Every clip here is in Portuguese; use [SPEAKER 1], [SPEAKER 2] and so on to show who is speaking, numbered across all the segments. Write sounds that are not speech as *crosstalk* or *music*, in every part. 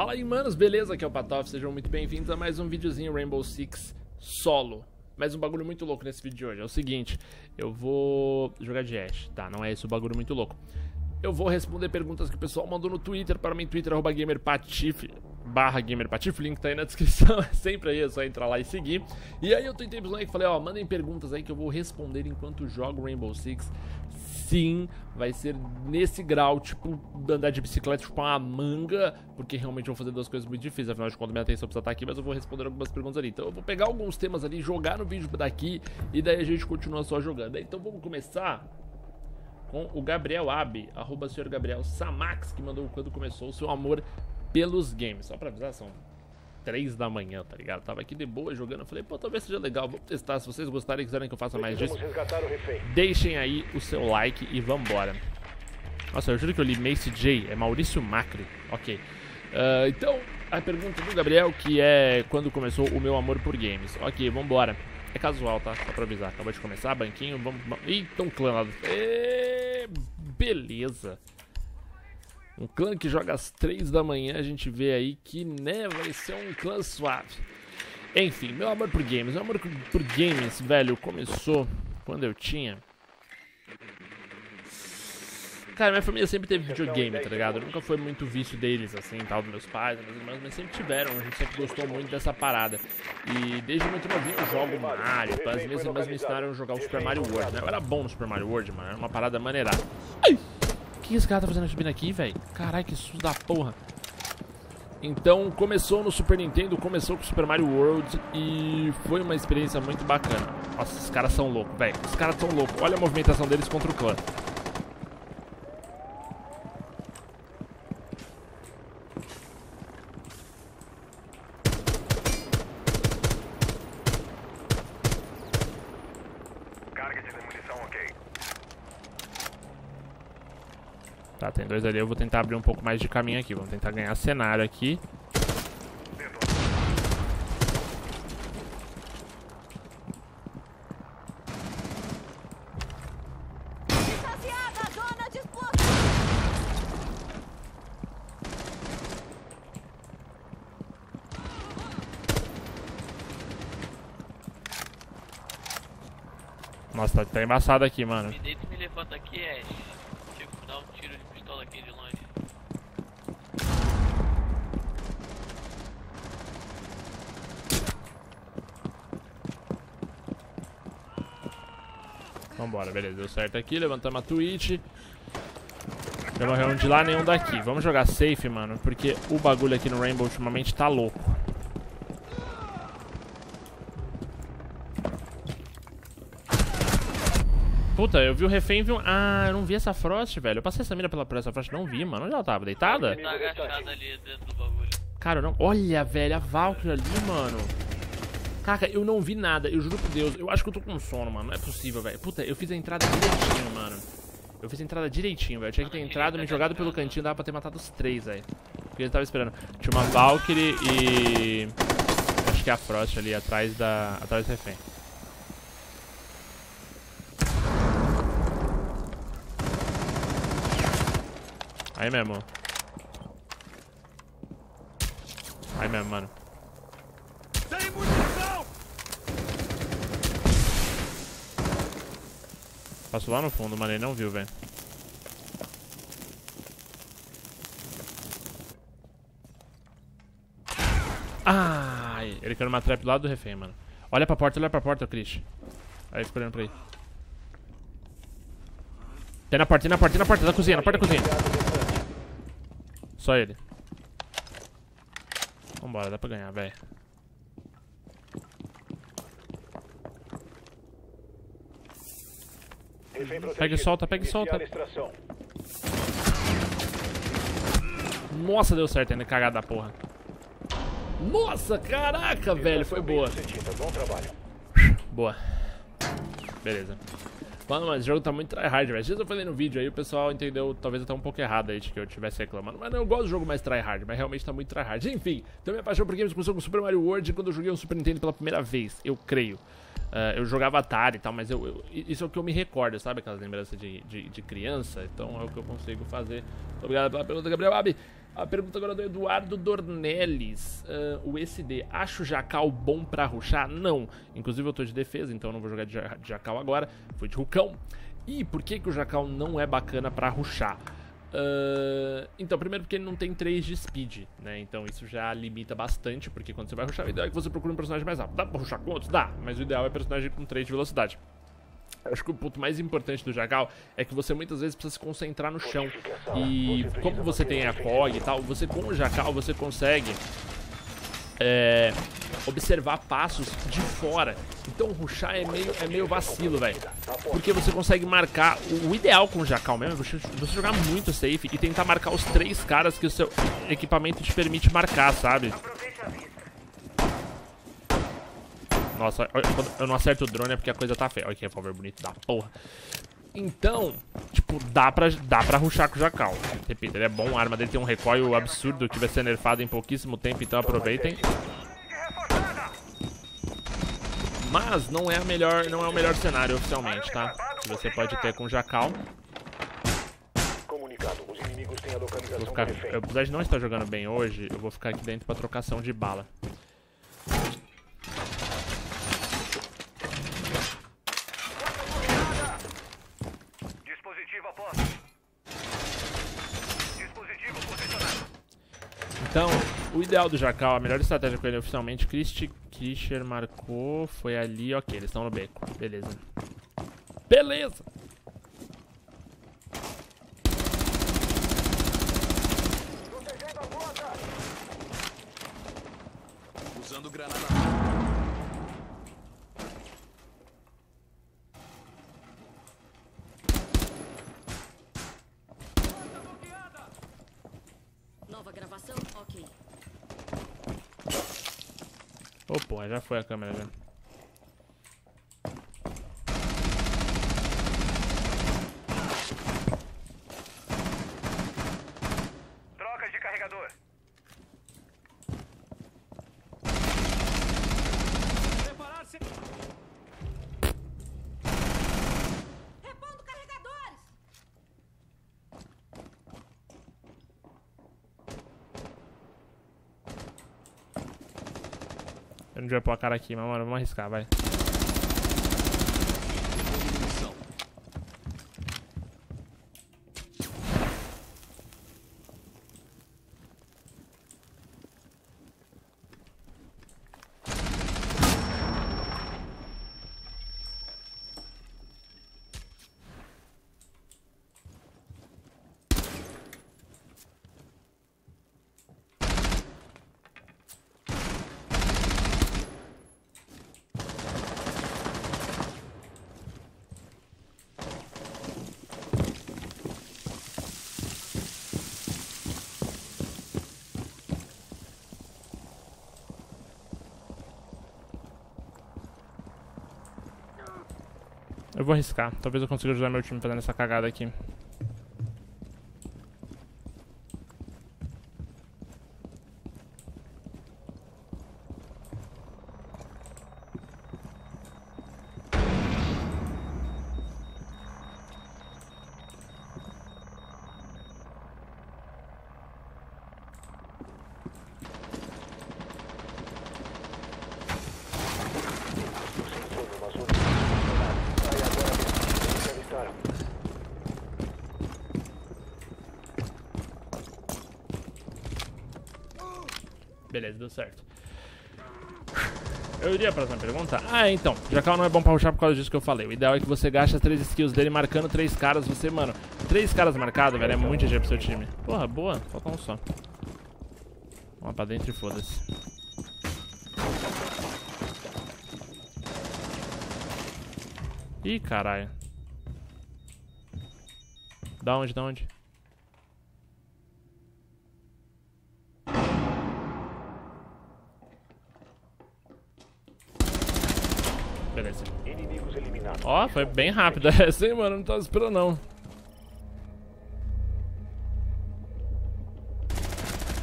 [SPEAKER 1] Fala aí, manos, beleza? Aqui é o Patoff, sejam muito bem-vindos a mais um videozinho Rainbow Six solo. Mais um bagulho muito louco nesse vídeo de hoje. É o seguinte, eu vou jogar de Ash, tá? Não é esse o bagulho muito louco. Eu vou responder perguntas que o pessoal mandou no Twitter para mim, twitter, arroba gamerpatife, barra gamerpatife, link tá aí na descrição, *laughs* é sempre aí, é só entrar lá e seguir. E aí eu tentei lá e falei, ó, mandem perguntas aí que eu vou responder enquanto jogo Rainbow Six sim, vai ser nesse grau, tipo, andar de bicicleta, tipo, uma manga, porque realmente vou fazer duas coisas muito difíceis, afinal de contas minha atenção precisa estar aqui, mas eu vou responder algumas perguntas ali. Então eu vou pegar alguns temas ali, jogar no vídeo daqui, e daí a gente continua só jogando. Então vamos começar com o Gabriel Ab, arroba senhor Gabriel Samax, que mandou quando começou o seu amor pelos games. Só pra avisar, são 3 da manhã, tá ligado? Tava aqui de boa jogando. Falei, pô, talvez seja legal. Vamos testar. Se vocês gostarem e quiserem que eu faça mais disso, deixem aí o seu like e vambora. Nossa, eu juro que eu li Mace J. É Maurício Macri. Ok. Uh, então, a pergunta do Gabriel, que é quando começou o meu amor por games. Ok, vambora. É casual, tá? Só pra avisar. Acabou de começar, banquinho. Vamos. Ih, tão clã lá. Beleza. Um clã que joga às 3 da manhã, a gente vê aí que, né, vai ser um clã suave. Enfim, meu amor por games. Meu amor por games, velho, começou quando eu tinha... Cara, minha família sempre teve videogame, tá ligado? Nunca foi muito vício deles, assim, tal, dos meus pais, das irmãs, mas sempre tiveram. A gente sempre gostou muito dessa parada. E desde muito novinho eu jogo Mario. As minhas irmãs me ensinaram a jogar o Super Mario World, né? Eu era bom no Super Mario World, mano. Era uma parada maneira. Ai! Que esse cara tá fazendo subindo aqui, velho? Caralho, que susto da porra. Então, começou no Super Nintendo, começou com o Super Mario World e foi uma experiência muito bacana. Nossa, esses caras são loucos, velho. Os caras são loucos. Olha a movimentação deles contra o clã. Tá, tem dois ali. Eu vou tentar abrir um pouco mais de caminho aqui. Vamos tentar ganhar cenário aqui. Nossa, tá, tá embaçado aqui, mano.
[SPEAKER 2] Me deita e me levanta aqui, Ash pistola aqui de longe.
[SPEAKER 1] Vambora, beleza, deu certo aqui, levantamos a Twitch Não morreu um de lá, nenhum daqui Vamos jogar safe, mano, porque o bagulho aqui no Rainbow ultimamente tá louco Puta, eu vi o refém viu. Ah, eu não vi essa Frost, velho. Eu passei essa mira pela, por essa Frost, não vi, mano. Onde ela tava? Deitada?
[SPEAKER 2] Tá agachada ali dentro do bagulho.
[SPEAKER 1] Cara, não. Olha, velho, a Valkyrie ali, mano. Caraca, eu não vi nada, eu juro por Deus. Eu acho que eu tô com sono, mano. Não é possível, velho. Puta, eu fiz a entrada direitinho, mano. Eu fiz a entrada direitinho, velho. Tinha que ter entrado, me jogado pelo cantinho, dava pra ter matado os três, velho. Porque ele tava esperando. Tinha uma Valkyrie e. Acho que é a Frost ali atrás da. atrás do refém. Aí mesmo. Aí mesmo, mano. Tem munição! Passou lá no fundo, mano. Ele não viu, velho. Ai, ele quer uma trap do lado do refém, mano. Olha pra porta, olha pra porta, Chris. Aí, fica olhando pra aí. Tem na porta, tem na porta, tem na porta da cozinha, na porta da cozinha. Só ele. Vambora, dá pra ganhar, velho. Pega e solta, pega e solta. Nossa, deu certo ainda, cagada da porra. Nossa, caraca, velho, foi boa. Boa. Beleza. Mano, mas o jogo tá muito tryhard, velho. Às vezes eu falei no vídeo aí, o pessoal entendeu talvez até um pouco errado aí de que eu estivesse reclamando. Mas não, eu gosto do jogo mais tryhard, mas realmente tá muito tryhard. Enfim, então minha paixão por games começou com Super Mario World quando eu joguei um Super Nintendo pela primeira vez, eu creio. Uh, eu jogava Atari e tal, mas eu, eu, isso é o que eu me recordo, sabe? Aquelas lembranças de, de, de, criança. Então é o que eu consigo fazer. Obrigado pela pergunta, Gabriel Abi. A pergunta agora é do Eduardo Dornelles. Uh, o SD, acho Jacal bom pra ruxar? Não. Inclusive eu tô de defesa, então eu não vou jogar de, Jacal agora. Fui de Rucão. E por que, que o Jacal não é bacana pra ruxar? Uh, então, primeiro porque ele não tem 3 de speed, né? Então isso já limita bastante, porque quando você vai rushar, o ideal é que você procure um personagem mais rápido. Dá pra rushar com outros? Dá, mas o ideal é personagem com 3 de velocidade. Eu acho que o ponto mais importante do Jagal é que você muitas vezes precisa se concentrar no chão. E como você tem a COG e tal, você com o Jacal você consegue é, observar passos de fora. Então ruxar é meio, é meio vacilo, velho. Porque você consegue marcar. O, o ideal com o Jacal mesmo é você, você, jogar muito safe e tentar marcar os três caras que o seu equipamento te permite marcar, sabe? Nossa, eu não acerto o drone é porque a coisa tá feia. Olha que revólver bonito da porra. Então, tipo, dá pra, dá pra ruxar com o Jacal. Repito, ele é bom, a arma dele tem um recoil absurdo que vai ser nerfado em pouquíssimo tempo, então aproveitem. Mas não é, a melhor, não é o melhor cenário oficialmente, tá? Que você pode ter com o Jacal. Vou ficar, eu, apesar de não estar jogando bem hoje, eu vou ficar aqui dentro pra trocação de bala. Então, o ideal do Jacal, a melhor estratégia com ele oficialmente, Christ Kischer marcou, foi ali, ok, eles estão no beco, beleza. Beleza! Usando granada. Ô, oh, porra, já foi a câmera já. Eu não pôr a cara aqui, mas mano, vamos arriscar, vai. Eu vou arriscar. Talvez eu consiga ajudar meu time fazendo essa cagada aqui. Beleza, deu certo. Eu iria pra próxima pergunta. Ah, então. Jacal não é bom pra rushar por causa disso que eu falei. O ideal é que você gaste as três skills dele marcando três caras. Você, mano, três caras marcados, velho, é muito GG pro seu time. Porra, boa. Falta um só. Vamos pra dentro e foda-se. Ih, caralho. Da onde, da onde? Beleza. Ó, foi bem rápido *laughs* essa, hein, mano? Não tava esperando, não.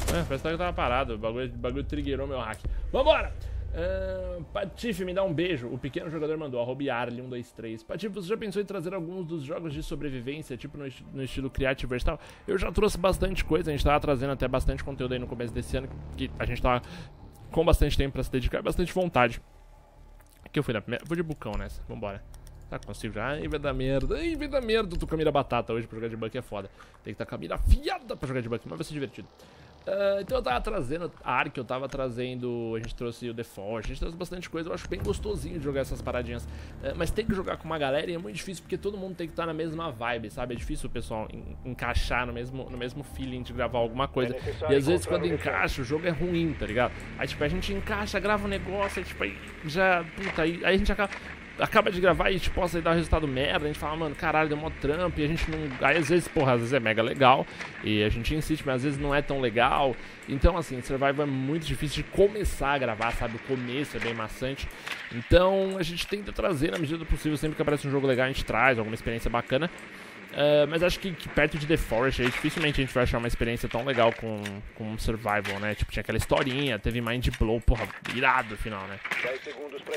[SPEAKER 1] É, parece que eu tava parado. O bagulho, o bagulho triggerou meu hack. Vambora! Uh, Patife, me dá um beijo. O pequeno jogador mandou, arroba Arli123. Patife, você já pensou em trazer alguns dos jogos de sobrevivência, tipo no, no estilo Creative Versatile? Eu já trouxe bastante coisa, a gente tava trazendo até bastante conteúdo aí no começo desse ano, que a gente tava com bastante tempo pra se dedicar, bastante vontade. Aqui eu fui na primeira, vou de bucão nessa, vambora. Tá, consigo já. Ai, vai dar merda. Ai, vai dar merda. tô com a mira batata hoje pra jogar de buck é foda. Tem que estar tá com a mira afiada pra jogar de buck, mas vai ser divertido. Uh, então eu tava trazendo Ark, eu tava trazendo. A gente trouxe o The Forge, a gente trouxe bastante coisa. Eu acho bem gostosinho de jogar essas paradinhas. Uh, mas tem que jogar com uma galera e é muito difícil porque todo mundo tem que estar tá na mesma vibe, sabe? É difícil o pessoal encaixar no mesmo, no mesmo feeling de gravar alguma coisa. É e às vezes quando encaixa, o jogo é ruim, tá ligado? Aí tipo, a gente encaixa, grava um negócio, aí tipo, aí já. Puta, aí, aí a gente acaba acaba de gravar e, tipo, aí dá um resultado merda, a gente fala, mano, caralho, deu mó trampo, e a gente não. Aí às vezes, porra, às vezes é mega legal, e a gente insiste, mas às vezes não é tão legal. Então, assim, Survival é muito difícil de começar a gravar, sabe? O começo é bem maçante. Então, a gente tenta trazer, na medida do possível, sempre que aparece um jogo legal, a gente traz alguma experiência bacana. Uh, mas acho que, que, perto de The Forest aí, dificilmente a gente vai achar uma experiência tão legal com, com Survival, né? Tipo, tinha aquela historinha, teve Mind Blow, porra, irado no final, né?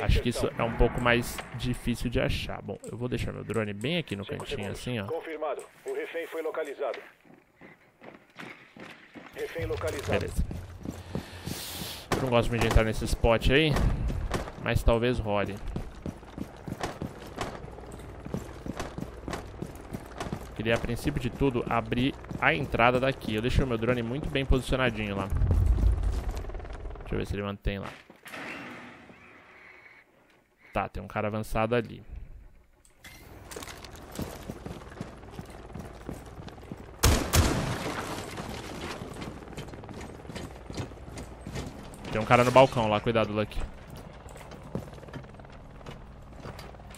[SPEAKER 1] Acho que isso é um pouco mais difícil de achar. Bom, eu vou deixar meu drone bem aqui no cantinho, assim, ó.
[SPEAKER 3] Confirmado. O refém foi localizado. Refém localizado.
[SPEAKER 1] Beleza. Eu não gosto muito de entrar nesse spot aí, mas talvez role. Queria, a princípio de tudo, abrir a entrada daqui. Eu deixei o meu drone muito bem posicionadinho lá. Deixa eu ver se ele mantém lá. Tá, tem um cara avançado ali. Tem um cara no balcão lá, cuidado, Lucky.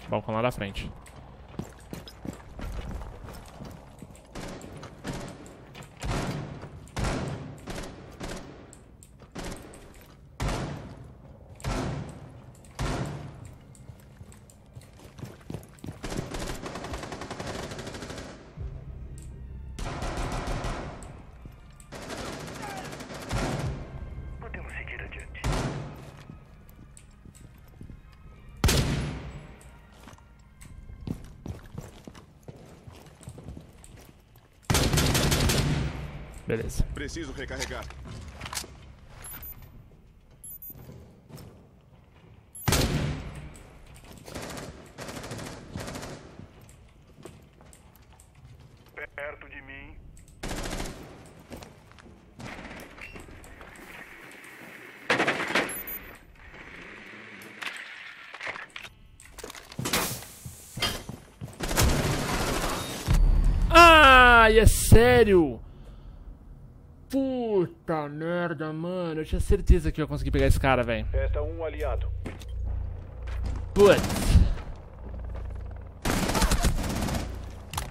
[SPEAKER 1] Balcão lá da frente. Beleza.
[SPEAKER 3] Preciso recarregar. Perto de mim.
[SPEAKER 1] Ai, é sério? Puta merda, mano. Eu tinha certeza que eu ia conseguir pegar esse cara, velho.
[SPEAKER 3] Resta um aliado.
[SPEAKER 1] Putz.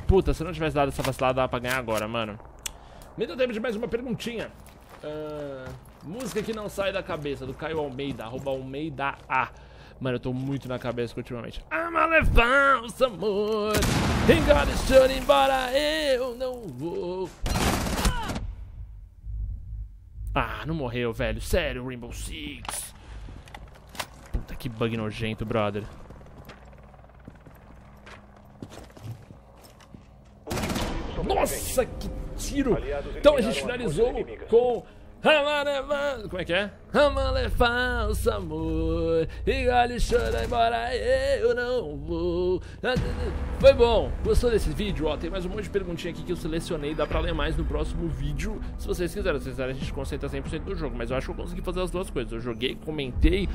[SPEAKER 1] Puta, se eu não tivesse dado essa vacilada, dava pra ganhar agora, mano. Me deu tempo de mais uma perguntinha. Uh, música que não sai da cabeça, do Caio Almeida, arroba Almeida A. Mano, eu tô muito na cabeça ultimamente. I'm a levanta, amor. Engole, embora, eu não vou. Ah, não morreu, velho. Sério, Rainbow Six. Puta que bug nojento, brother. Nossa, que tiro! Então a gente finalizou com como é que é? Amale falso amor Igual chora embora eu não vou. Foi bom, gostou desse vídeo? Ó, tem mais um monte de perguntinha aqui que eu selecionei. Dá pra ler mais no próximo vídeo Se vocês quiserem, se vocês quiserem a gente concentra 100% do jogo. Mas eu acho que eu consegui fazer as duas coisas. Eu joguei, comentei,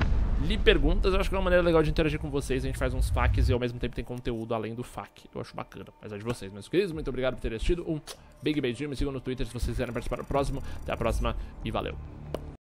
[SPEAKER 1] li perguntas Eu acho que é uma maneira legal de interagir com vocês A gente faz uns facts e ao mesmo tempo tem conteúdo além do fac Eu acho bacana, mas é de vocês Meus queridos, muito obrigado por terem assistido. Um big beijinho, me sigam no Twitter se vocês quiserem participar do próximo. Até a próxima e valeu!